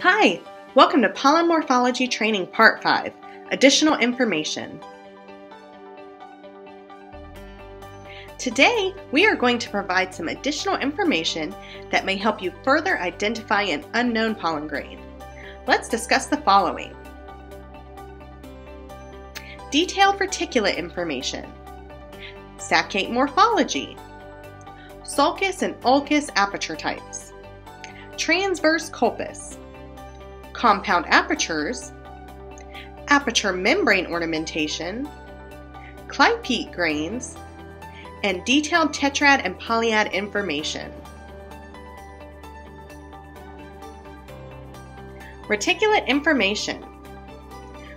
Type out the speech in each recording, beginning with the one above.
Hi, welcome to Pollen Morphology Training Part 5, Additional Information. Today, we are going to provide some additional information that may help you further identify an unknown pollen grain. Let's discuss the following. Detailed reticulate information, saccate morphology, sulcus and ulcus aperture types, transverse colpus, compound apertures, aperture membrane ornamentation, clypeate grains, and detailed tetrad and polyad information. Reticulate information.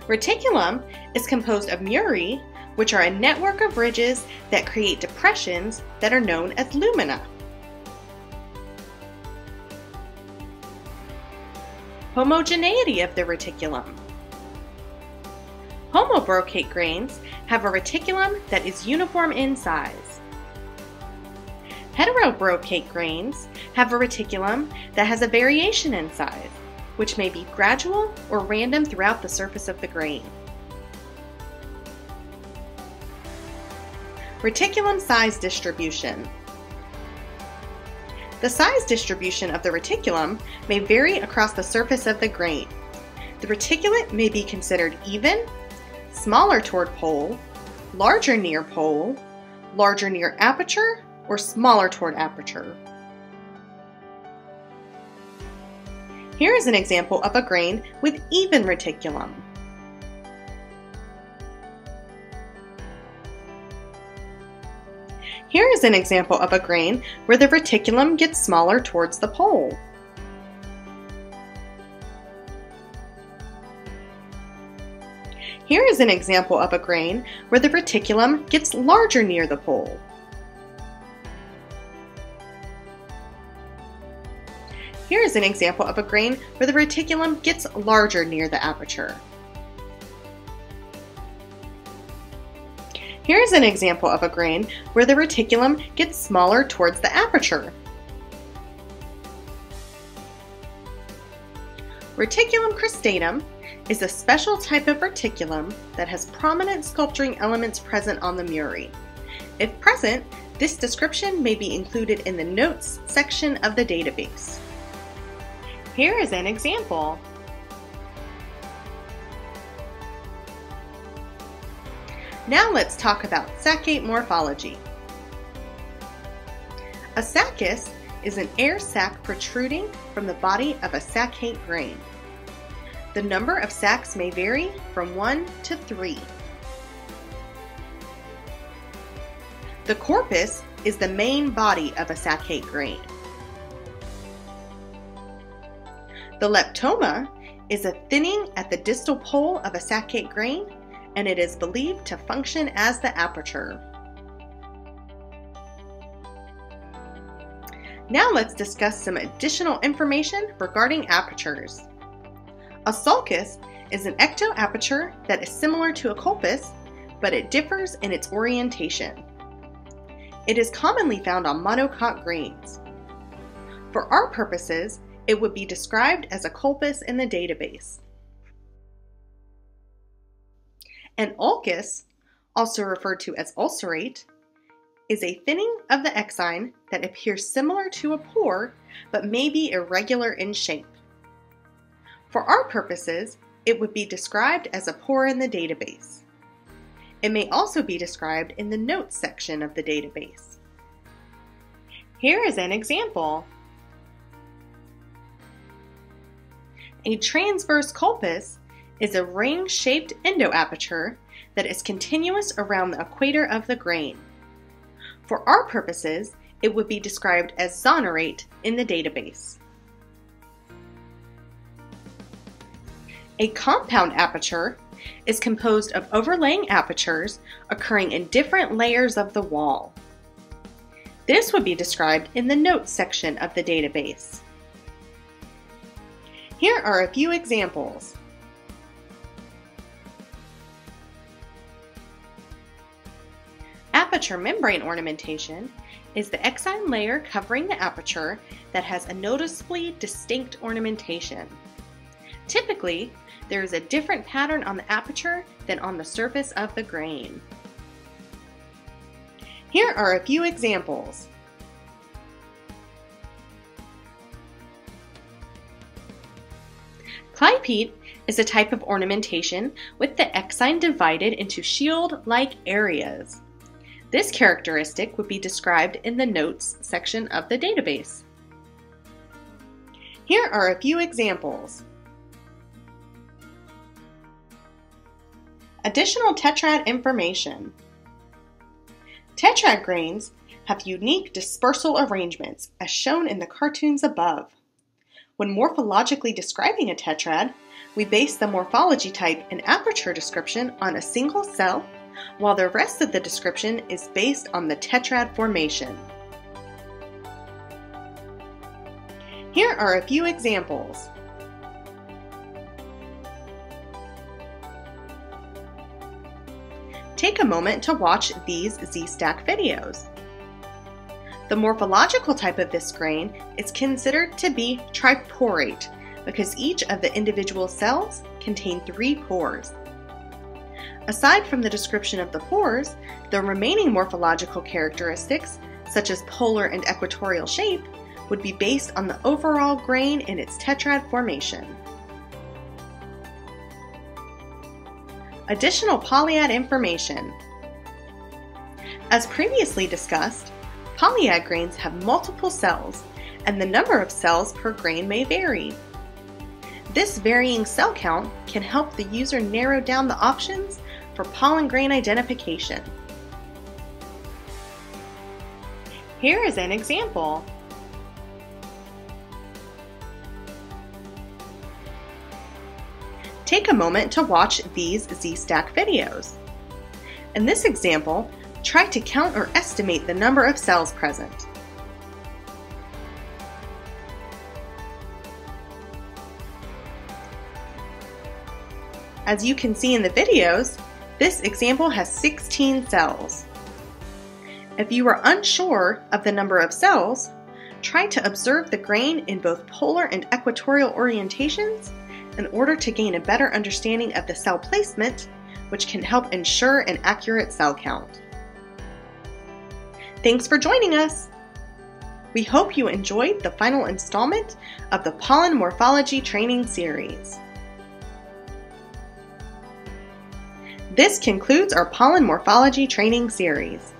Reticulum is composed of murae, which are a network of ridges that create depressions that are known as lumina. Homogeneity of the reticulum. Homobrochate grains have a reticulum that is uniform in size. Heterobrochate grains have a reticulum that has a variation in size, which may be gradual or random throughout the surface of the grain. Reticulum size distribution. The size distribution of the reticulum may vary across the surface of the grain. The reticulate may be considered even, smaller toward pole, larger near pole, larger near aperture, or smaller toward aperture. Here is an example of a grain with even reticulum. Here is an example of a grain where the reticulum gets smaller towards the pole. Here is an example of a grain where the reticulum gets larger near the pole. Here is an example of a grain where the reticulum gets larger near the aperture. Here is an example of a grain where the reticulum gets smaller towards the aperture. Reticulum cristatum is a special type of reticulum that has prominent sculpturing elements present on the murae. If present, this description may be included in the Notes section of the database. Here is an example. Now let's talk about saccate morphology. A saccus is an air sac protruding from the body of a saccate grain. The number of sacs may vary from 1 to 3. The corpus is the main body of a saccate grain. The leptoma is a thinning at the distal pole of a saccate grain and it is believed to function as the aperture. Now let's discuss some additional information regarding apertures. A sulcus is an ectoaperture that is similar to a colpus, but it differs in its orientation. It is commonly found on monocot grains. For our purposes, it would be described as a colpus in the database. An ulcus, also referred to as ulcerate, is a thinning of the exine that appears similar to a pore but may be irregular in shape. For our purposes, it would be described as a pore in the database. It may also be described in the Notes section of the database. Here is an example. A transverse colpus is a ring-shaped endoaperture that is continuous around the equator of the grain. For our purposes, it would be described as zonorate in the database. A compound aperture is composed of overlaying apertures occurring in different layers of the wall. This would be described in the Notes section of the database. Here are a few examples. Aperture membrane ornamentation is the exine layer covering the aperture that has a noticeably distinct ornamentation. Typically, there is a different pattern on the aperture than on the surface of the grain. Here are a few examples. Clypeate is a type of ornamentation with the exine divided into shield-like areas. This characteristic would be described in the Notes section of the database. Here are a few examples. Additional tetrad information. Tetrad grains have unique dispersal arrangements as shown in the cartoons above. When morphologically describing a tetrad, we base the morphology type and aperture description on a single cell, while the rest of the description is based on the tetrad formation. Here are a few examples. Take a moment to watch these Z-Stack videos. The morphological type of this grain is considered to be triporate because each of the individual cells contain three pores. Aside from the description of the pores, the remaining morphological characteristics, such as polar and equatorial shape, would be based on the overall grain and its tetrad formation. Additional polyad information. As previously discussed, polyad grains have multiple cells, and the number of cells per grain may vary. This varying cell count can help the user narrow down the options for pollen grain identification. Here is an example. Take a moment to watch these Z-Stack videos. In this example, try to count or estimate the number of cells present. As you can see in the videos, this example has 16 cells. If you are unsure of the number of cells, try to observe the grain in both polar and equatorial orientations in order to gain a better understanding of the cell placement, which can help ensure an accurate cell count. Thanks for joining us! We hope you enjoyed the final installment of the Pollen Morphology Training Series. This concludes our Pollen Morphology Training Series.